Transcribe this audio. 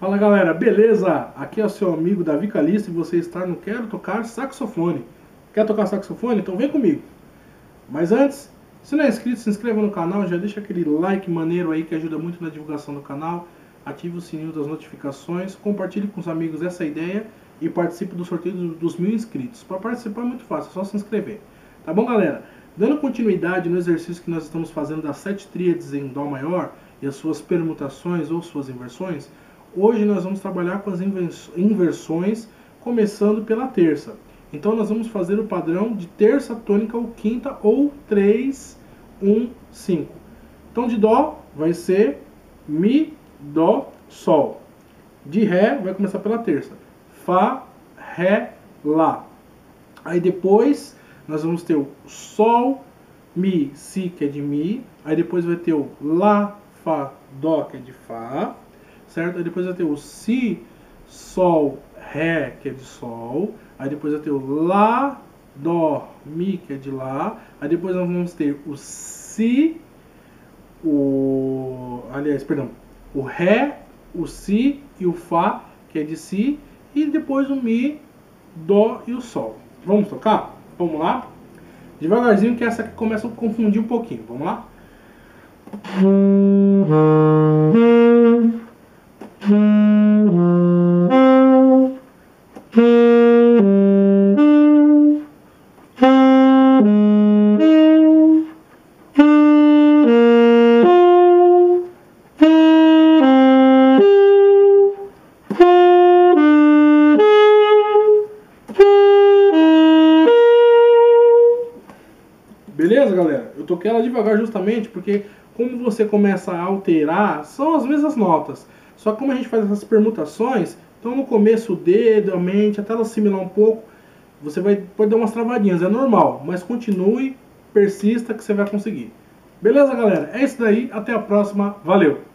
Fala galera, beleza? Aqui é o seu amigo Davi Calista e você está no Quero Tocar Saxofone. Quer tocar saxofone? Então vem comigo. Mas antes, se não é inscrito, se inscreva no canal, já deixa aquele like maneiro aí que ajuda muito na divulgação do canal. Ative o sininho das notificações, compartilhe com os amigos essa ideia e participe do sorteio dos mil inscritos. Para participar é muito fácil, é só se inscrever. Tá bom, galera? Dando continuidade no exercício que nós estamos fazendo das sete tríades em Dó maior e as suas permutações ou suas inversões, Hoje nós vamos trabalhar com as inversões, começando pela terça. Então nós vamos fazer o padrão de terça tônica ou quinta ou 3, 1, 5. Então de Dó vai ser Mi, Dó, Sol. De Ré vai começar pela terça. Fá, Ré, Lá. Aí depois nós vamos ter o Sol, Mi, Si, que é de Mi. Aí depois vai ter o Lá, Fá, Dó, que é de Fá certo? Aí depois vai ter o Si, Sol, Ré, que é de Sol. Aí depois vai ter o Lá, Dó, Mi, que é de Lá. Aí depois nós vamos ter o Si, o. Aliás, perdão. O Ré, o Si e o Fá, que é de Si. E depois o Mi, Dó e o Sol. Vamos tocar? Vamos lá? Devagarzinho, que essa aqui começa a confundir um pouquinho. Vamos lá? Beleza, galera? Eu toquei ela devagar justamente porque como você começa a alterar, são as mesmas notas. Só que como a gente faz essas permutações, então no começo o dedo, a mente, até ela assimilar um pouco, você vai pode dar umas travadinhas, é normal, mas continue, persista que você vai conseguir. Beleza, galera? É isso daí, até a próxima, valeu!